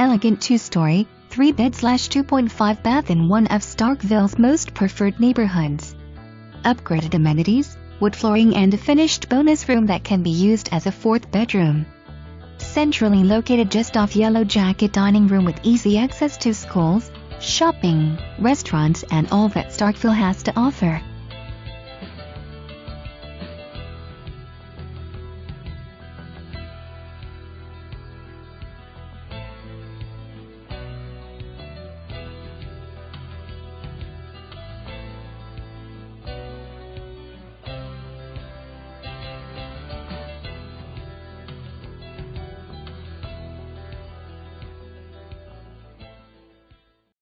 Elegant two-story, three-bed slash 2.5 bath in one of Starkville's most preferred neighborhoods. Upgraded amenities, wood flooring and a finished bonus room that can be used as a fourth bedroom. Centrally located just off Yellow Jacket dining room with easy access to schools, shopping, restaurants and all that Starkville has to offer.